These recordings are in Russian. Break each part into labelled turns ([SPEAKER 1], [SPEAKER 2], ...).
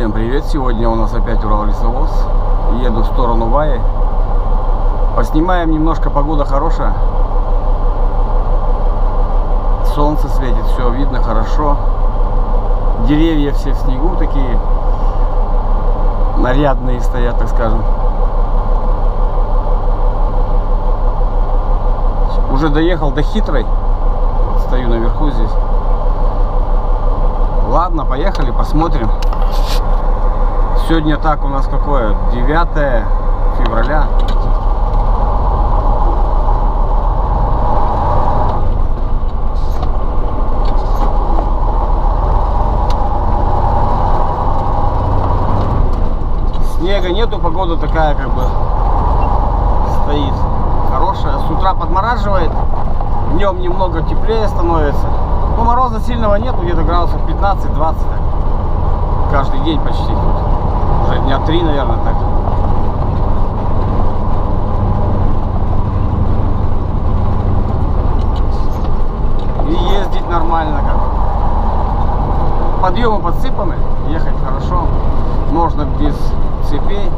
[SPEAKER 1] Всем привет! Сегодня у нас опять Урал лесовоз. Еду в сторону Ваи. Поснимаем немножко, погода хорошая. Солнце светит, все видно хорошо. Деревья все в снегу такие. Нарядные стоят, так скажем. Уже доехал до Хитрой. Вот стою наверху здесь. Ладно, поехали, посмотрим. Сегодня так у нас какое? 9 февраля. Снега нету, погода такая как бы стоит хорошая. С утра подмораживает, днем немного теплее становится. Ну, мороза сильного нету, где-то градусов 15-20 каждый день почти тут. Уже дня три, наверное, так. И ездить нормально как. Подъемы подсыпаны, ехать хорошо. Можно без цепей.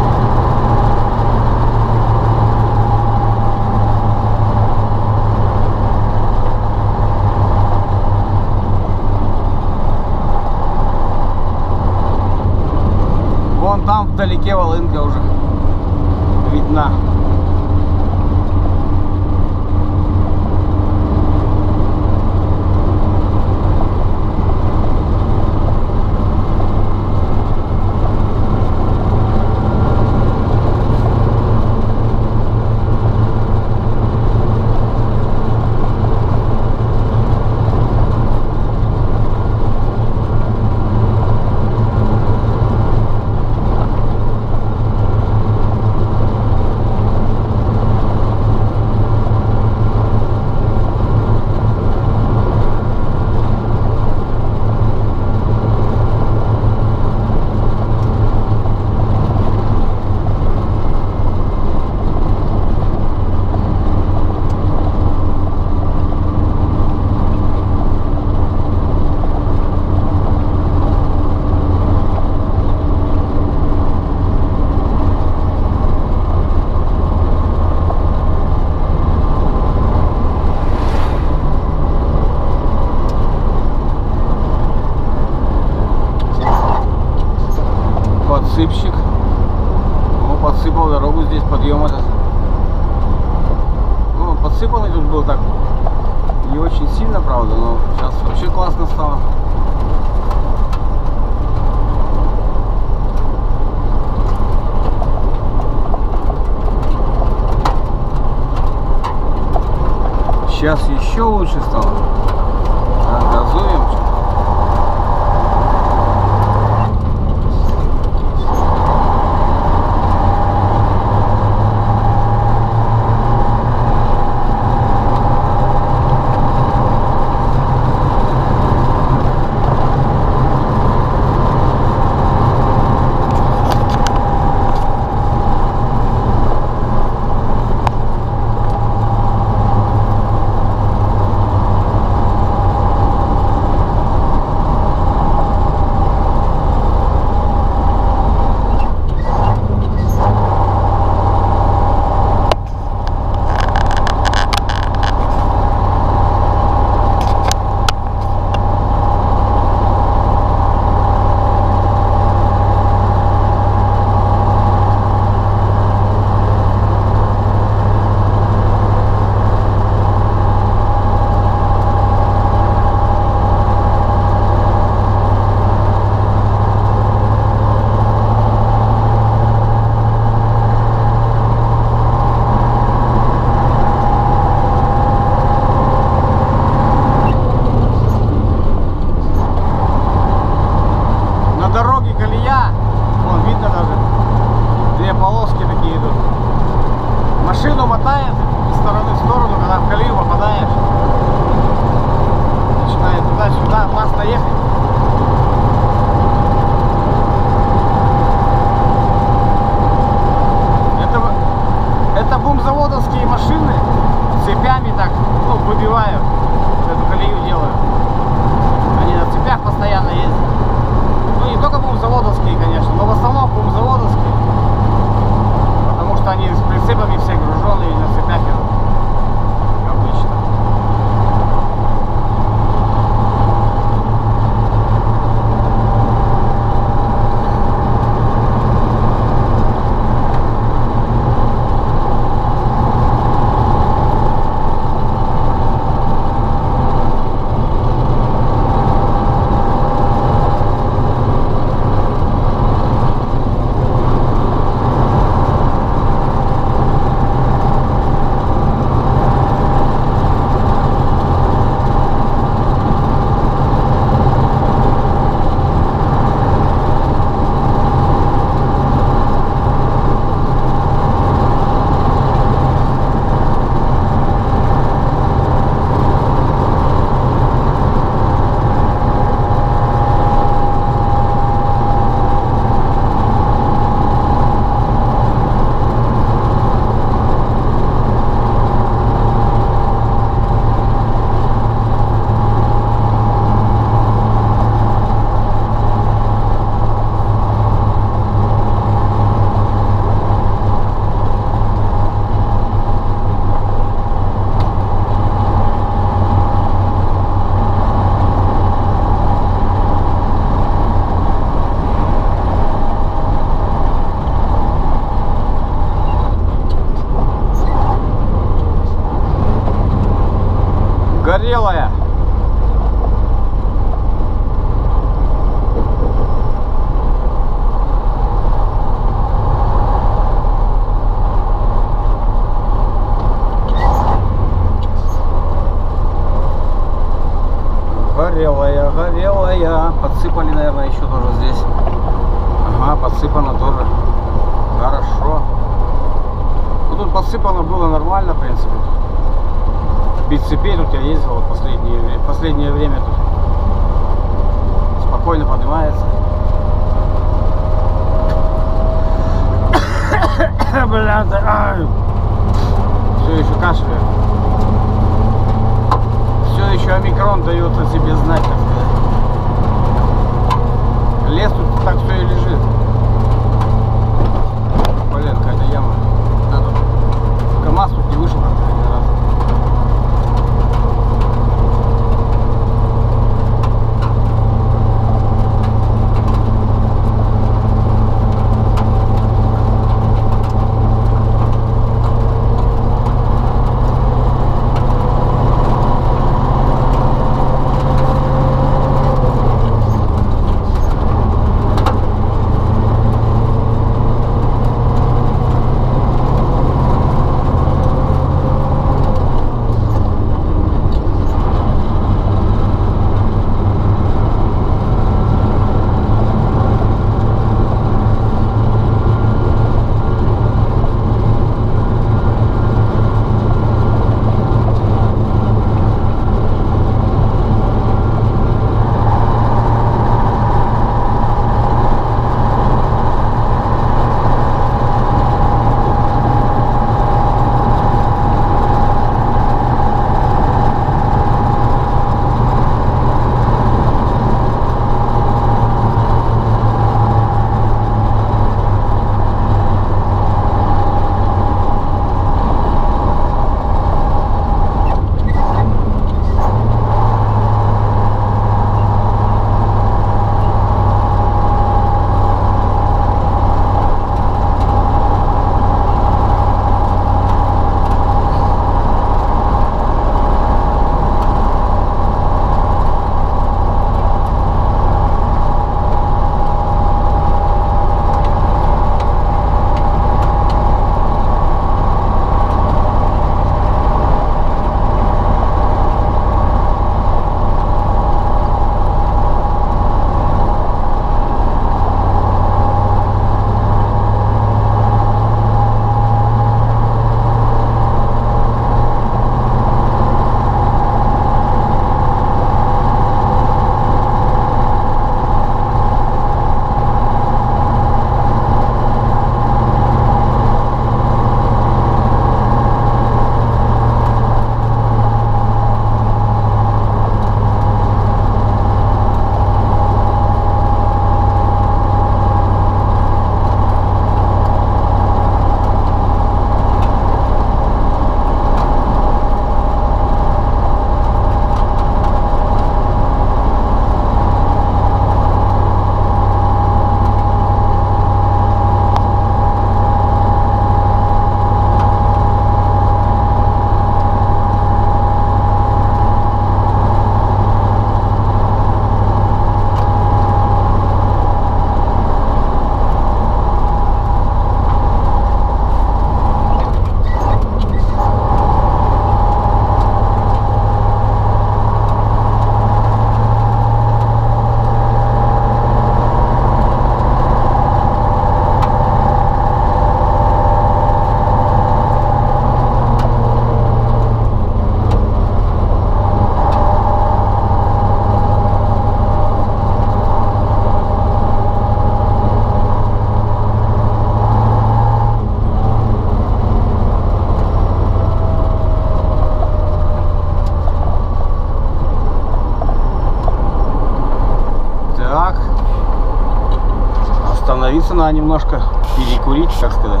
[SPEAKER 1] Остановиться, надо немножко перекурить, как сказать.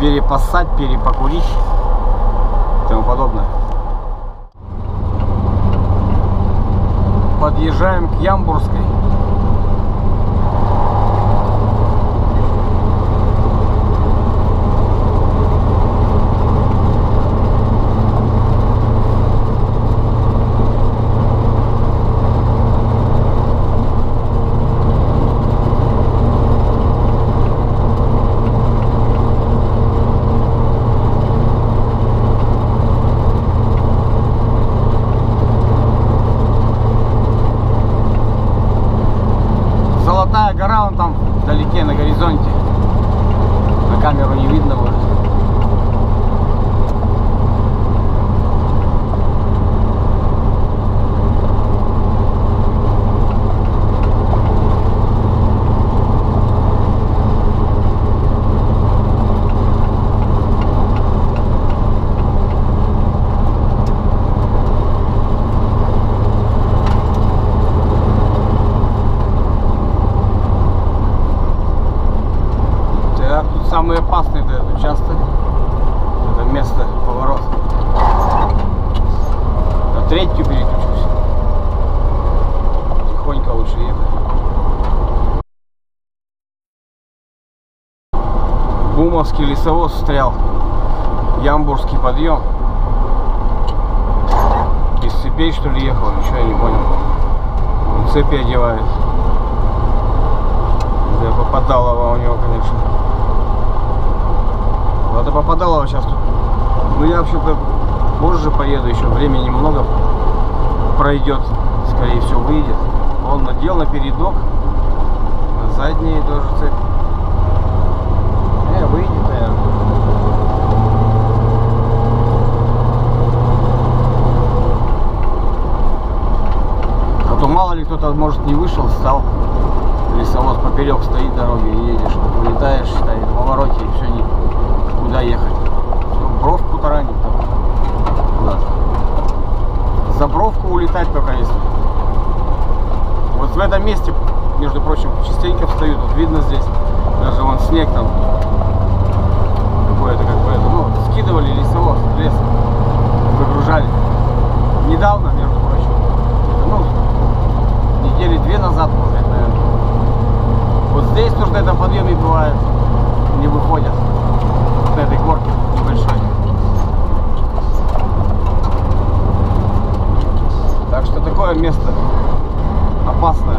[SPEAKER 1] Перепасать, перепокурить и тому подобное. Подъезжаем к Ямбурской. Золотая гора, вон там вдалеке на горизонте. На камеру не видно будет. Так, тут самый опасный этот участок. Это место поворот. На третью переключусь. Тихонько лучше ехать. Бумовский лесовоз встрял. Ямбурский подъем. Из цепей что ли ехал? Ничего я не понял. Он цепи одевает. Да, попадало у него, конечно. Вот это попадало сейчас тут. Ну я вообще-то позже поеду, еще времени много пройдет. Скорее всего выйдет. Он надел на передок. На задние тоже цепь. Наверное. А то мало ли кто-то, может, не вышел, встал. Лесовоз поперек стоит дороги и едешь. Вылетаешь, стоит в повороте и все, не, куда ехать. Всё, в бровку таранит там. Куда-то. За бровку улетать только если. Вот в этом месте, между прочим, частенько встают. Вот видно здесь, даже вон снег там. Какое-то как бы это, ну, скидывали лесовоз лес. Выгружали. Недавно, между прочим. Ну, недели две назад, может, наверное. Вот здесь тоже на этом подъеме бывает. Не выходят. На этой горке небольшой. Так что такое место опасное.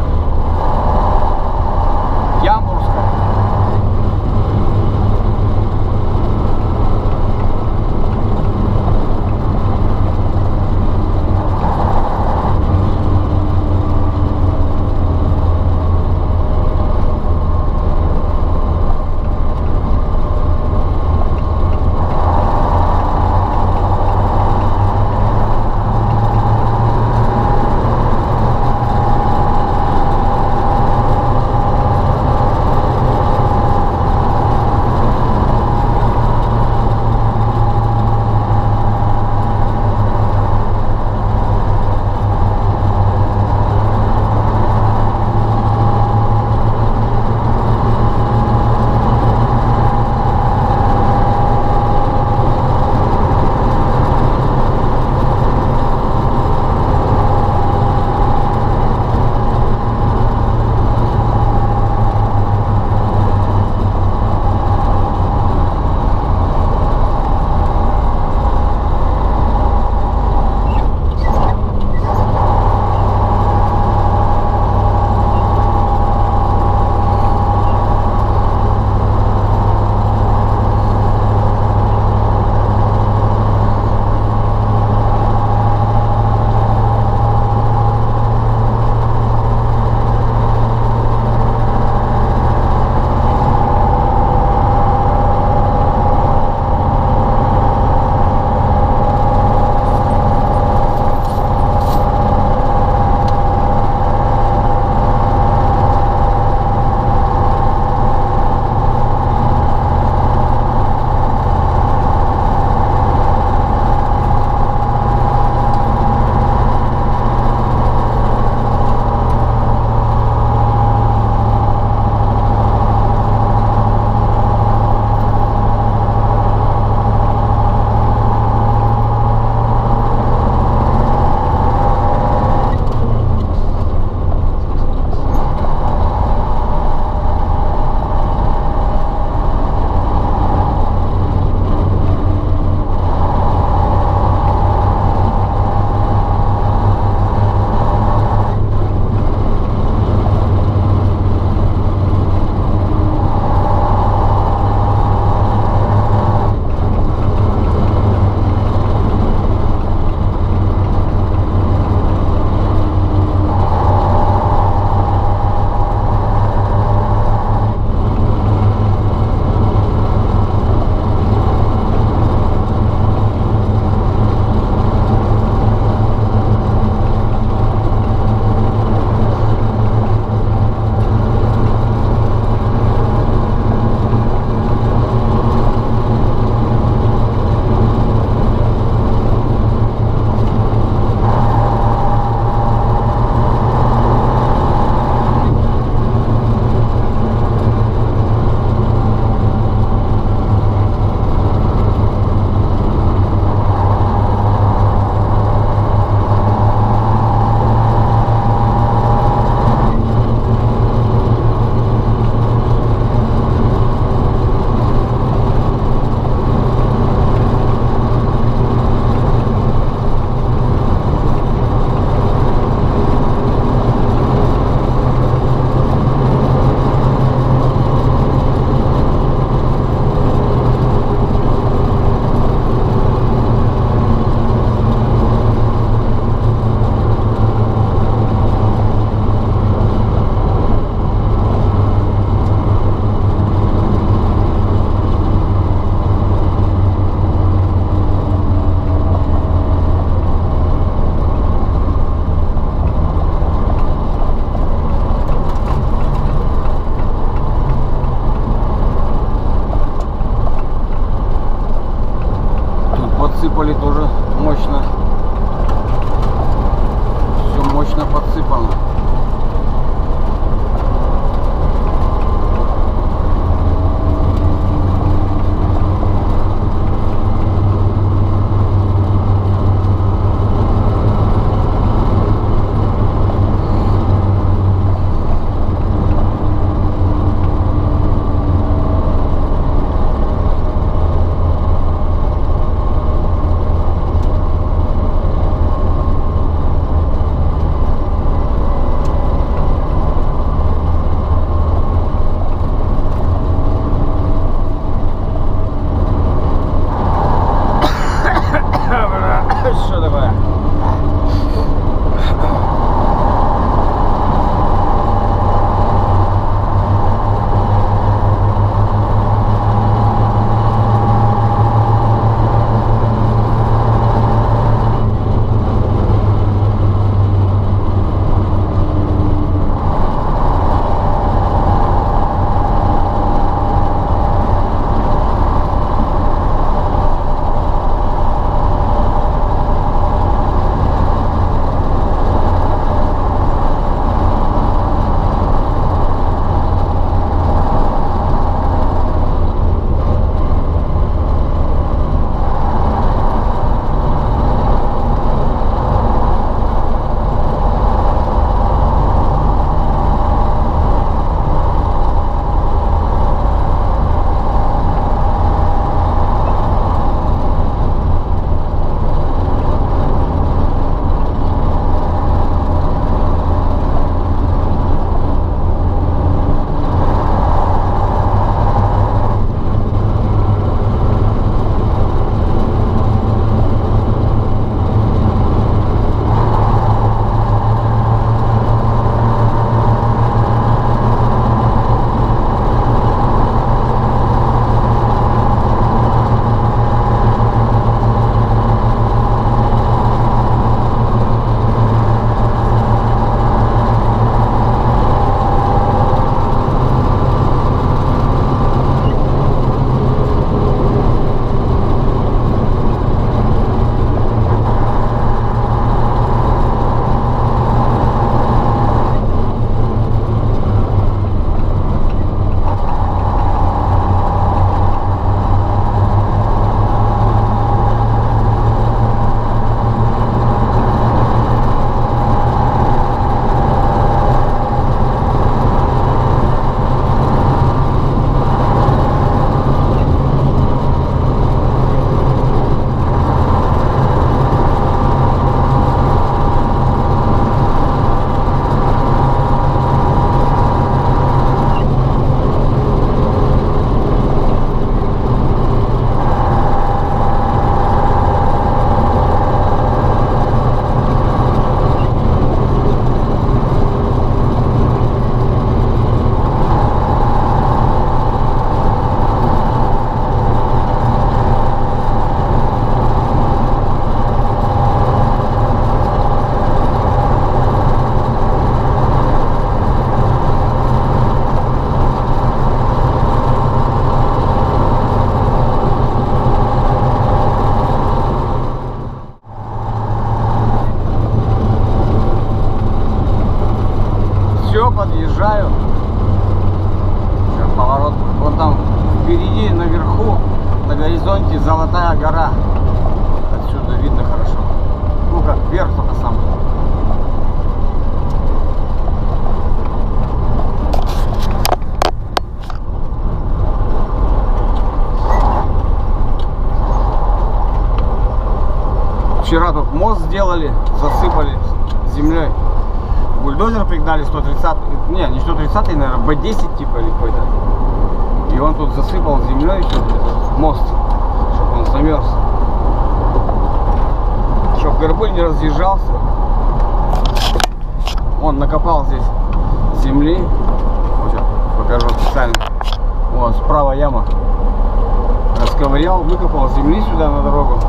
[SPEAKER 1] перегнулись сюда на дорогу.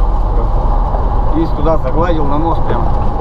[SPEAKER 1] И туда загладил на нос прямо.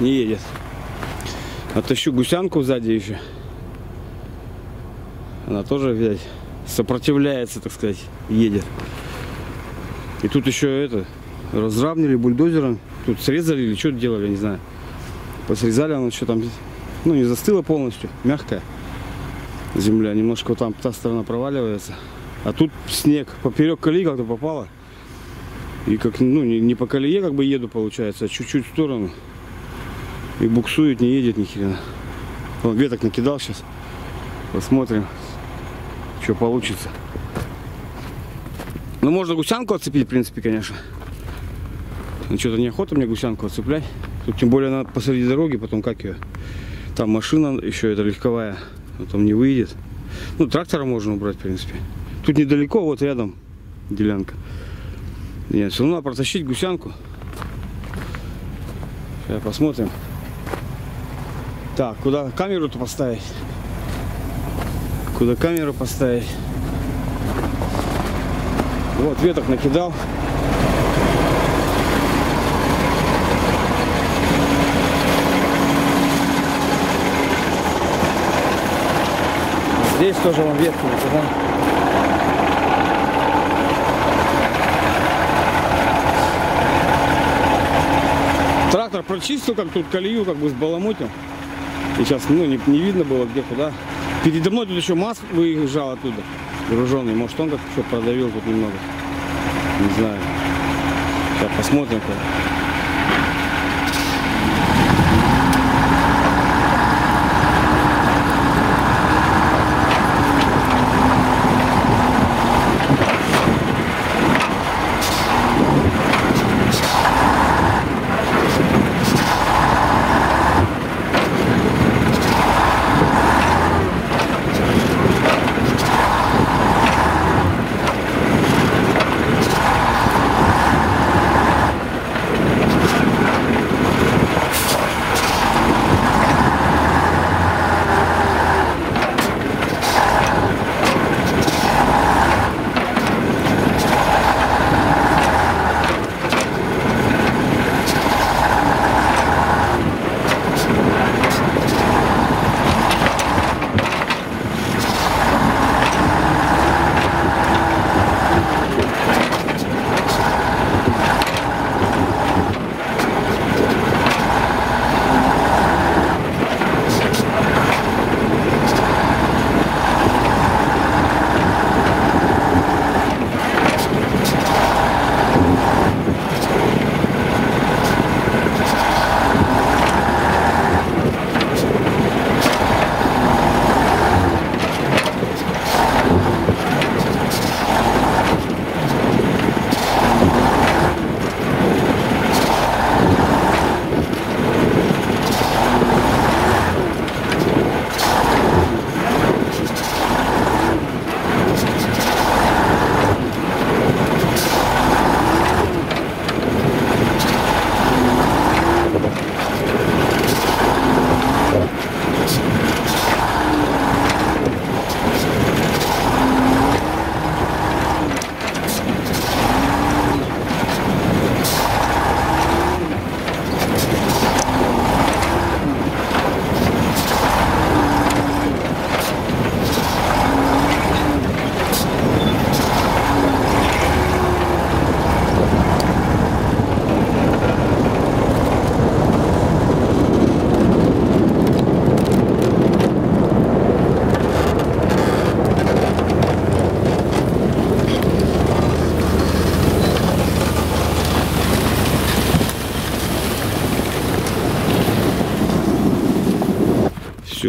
[SPEAKER 1] Не едет. Отащу гусянку сзади еще. Она тоже, видать, сопротивляется, так сказать, едет. И тут еще это, разравнили бульдозером. Тут срезали или что делали, не знаю. Посрезали, оно что там, ну не застыло полностью, мягкая земля. Немножко вот там та сторона проваливается. А тут снег поперек колеи как-то попало. И как, ну, не, не по колее как бы еду, получается, а чуть-чуть в сторону. И буксует, не едет ни хрена. Вот веток накидал сейчас. Посмотрим, что получится. Ну, можно гусянку отцепить, в принципе, конечно. Но что-то неохота мне гусянку отцеплять. Тут тем более она посреди дороги, потом как ее. Там машина еще это легковая, потом не выйдет. Ну, трактора можно убрать, в принципе. Тут недалеко, вот рядом делянка. Нет, все равно надо протащить гусянку. Сейчас посмотрим. Так, куда камеру-то поставить? Куда камеру поставить? Вот, веток накидал. Здесь тоже вон ветки накидал. Трактор прочистил, как тут колею, как бы сбаламутил. Сейчас, ну, не, не видно было где куда. Передо мной тут еще МАЗ выезжал оттуда, груженный. Может, он как еще продавил тут немного. Не знаю. Сейчас посмотрим. Как.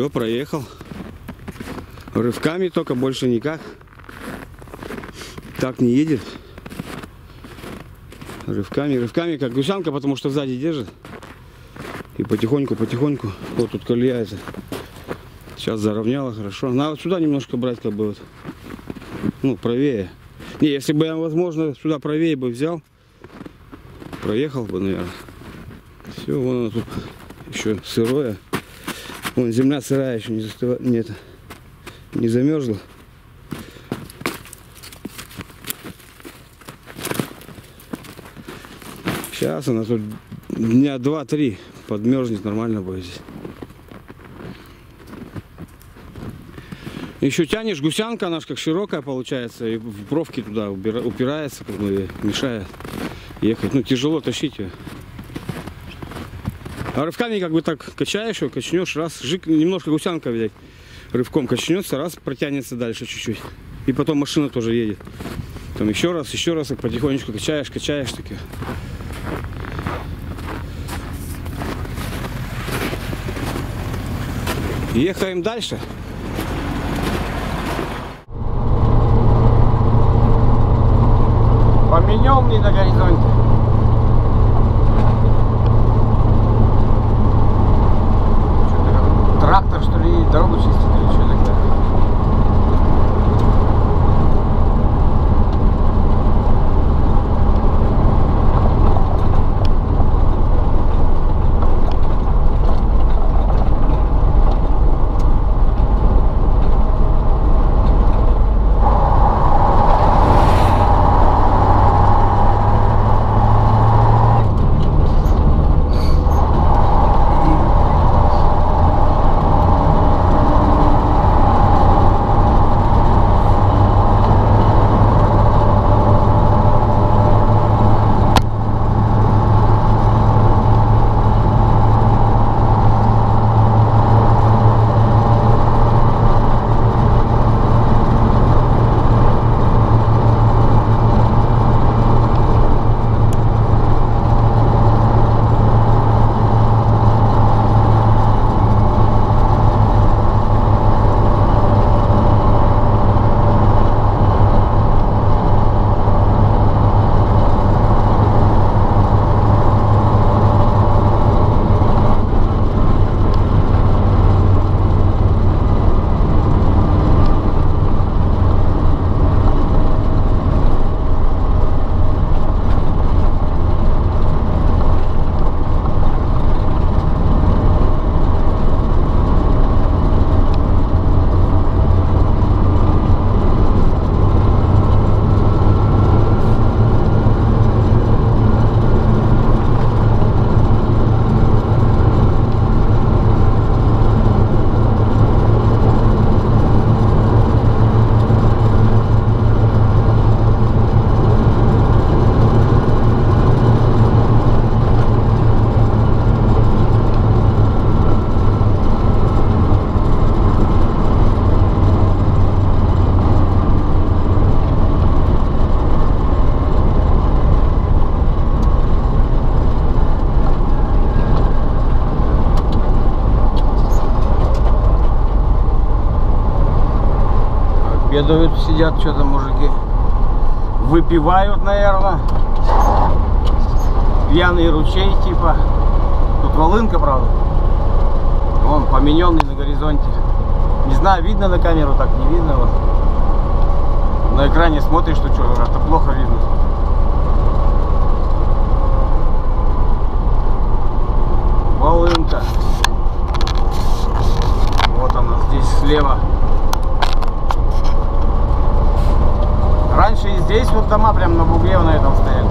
[SPEAKER 1] Все, проехал. Рывками только, больше никак. Так не едет. Рывками, рывками, как гусянка, потому что сзади держит. И потихоньку, потихоньку. Вот тут колея Сейчас заровняла хорошо. Надо сюда немножко брать, как бы вот. Ну, правее. Не, если бы я, возможно, сюда правее бы взял, проехал бы, наверное. Все, вон оно тут еще сырое. Вон земля сырая еще не застывает. Нет, не замерзла. Сейчас она тут дня два-три подмерзнет, нормально будет здесь. Еще тянешь, гусянка, она ж как широкая получается, и в бровки туда упирается, как бы мешает ехать. Ну, тяжело тащить ее. А рывками как бы так качаешь ее, качнешь, раз, жик, немножко гусянка, видать, рывком качнется, раз, протянется дальше чуть-чуть. И потом машина тоже едет. Там еще раз, еще раз, и потихонечку качаешь, качаешь таки. Ехаем дальше. Поменем на горизонте. Сидят что-то мужики. Выпивают, наверное. Пьяный ручей типа. Тут волынка, правда. Вон, помененный на горизонте. Не знаю, видно на камеру, так не видно. Вот. На экране смотришь, что что, как-то плохо видно. Волынка. Вот она здесь слева. Раньше и здесь вот дома прям на бугре на этом стояли.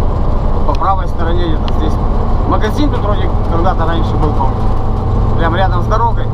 [SPEAKER 1] По правой стороне где-то здесь. Магазин тут вроде когда-то раньше был, по Прям рядом с дорогой.